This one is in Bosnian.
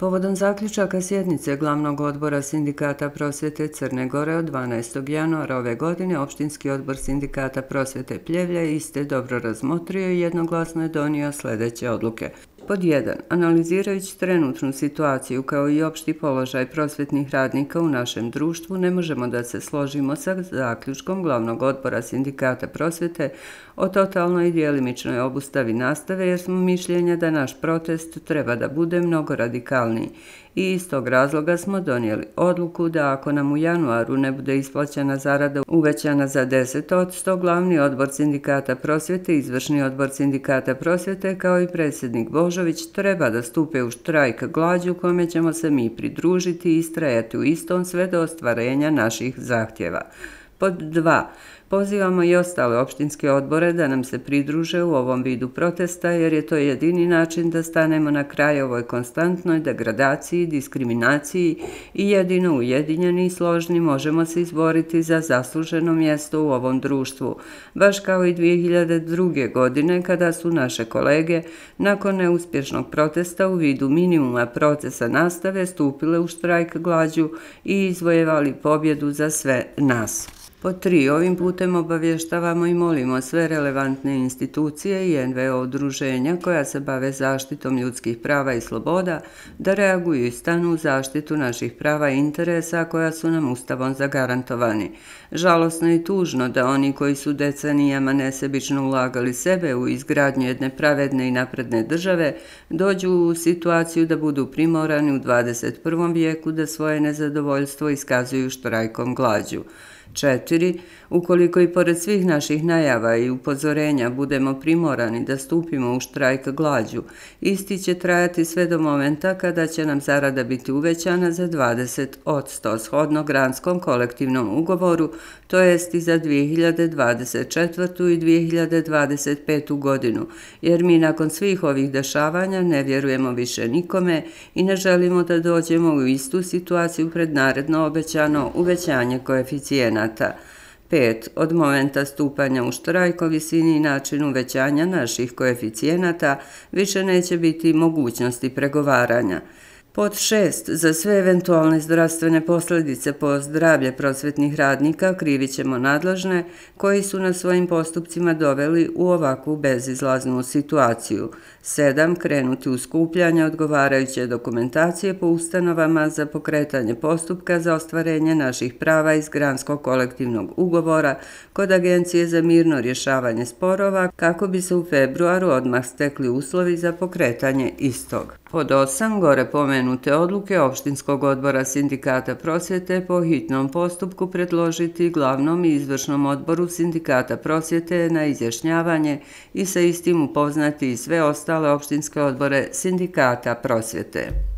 Povodom zaključaka sjednice glavnog odbora Sindikata prosvete Crne Gore od 12. januara ove godine, Opštinski odbor Sindikata prosvete Pljevlja iste dobro razmotrio i jednoglasno je donio sljedeće odluke. Pod 1. Analizirajući trenutnu situaciju kao i opšti položaj prosvetnih radnika u našem društvu, ne možemo da se složimo sa zaključkom glavnog odbora Sindikata prosvete o totalnoj i dijelimičnoj obustavi nastave jer smo mišljenja da naš protest treba da bude mnogo radikalniji i iz tog razloga smo donijeli odluku da ako nam u januaru ne bude isplaćena zarada uvećana za 10 od 100, glavni odbor sindikata prosvjete, izvršni odbor sindikata prosvjete kao i predsjednik Božović treba da stupe u štrajk glađu kome ćemo se mi pridružiti i istrajati u istom sve do ostvarenja naših zahtjeva. Pod 2. Pozivamo i ostale opštinske odbore da nam se pridruže u ovom vidu protesta jer je to jedini način da stanemo na kraj ovoj konstantnoj degradaciji, diskriminaciji i jedino ujedinjeni i složni možemo se izboriti za zasluženo mjesto u ovom društvu. Baš kao i 2002. godine kada su naše kolege nakon neuspješnog protesta u vidu minimuma procesa nastave stupile u štrajk glađu i izvojevali pobjedu za sve nas. Po tri, ovim putem obavještavamo i molimo sve relevantne institucije i NVO udruženja koja se bave zaštitom ljudskih prava i sloboda da reaguju i stanu u zaštitu naših prava i interesa koja su nam ustavom zagarantovani. Žalosno i tužno da oni koji su decenijama nesebično ulagali sebe u izgradnju jedne pravedne i napredne države dođu u situaciju da budu primorani u 21. vijeku da svoje nezadovoljstvo iskazuju štrajkom glađu. Četiri, ukoliko i pored svih naših najava i upozorenja budemo primorani da stupimo u štrajk glađu, isti će trajati sve do momenta kada će nam zarada biti uvećana za 20 od 100 shodno granskom kolektivnom ugovoru, to jest i za 2024. i 2025. godinu, jer mi nakon svih ovih dešavanja ne vjerujemo više nikome i ne želimo da dođemo u istu situaciju pred naredno obećano uvećanje koeficijena procenata. 5. Od momenta stupanja u štrajko visini i način uvećanja naših koeficijenata više neće biti mogućnosti pregovaranja. Pod šest, za sve eventualne zdravstvene posljedice po zdravlje prosvetnih radnika krivit ćemo nadlažne koji su na svojim postupcima doveli u ovakvu bezizlaznu situaciju. Sedam, krenuti u skupljanje odgovarajuće dokumentacije po ustanovama za pokretanje postupka za ostvarenje naših prava iz Granskog kolektivnog ugovora kod Agencije za mirno rješavanje sporova kako bi se u februaru odmah stekli uslovi za pokretanje istog. Pod osam, gore pomenute odluke Opštinskog odbora Sindikata prosvjete po hitnom postupku predložiti glavnom i izvršnom odboru Sindikata prosvjete na izjašnjavanje i sa istim upoznati sve ostale opštinske odbore Sindikata prosvjete.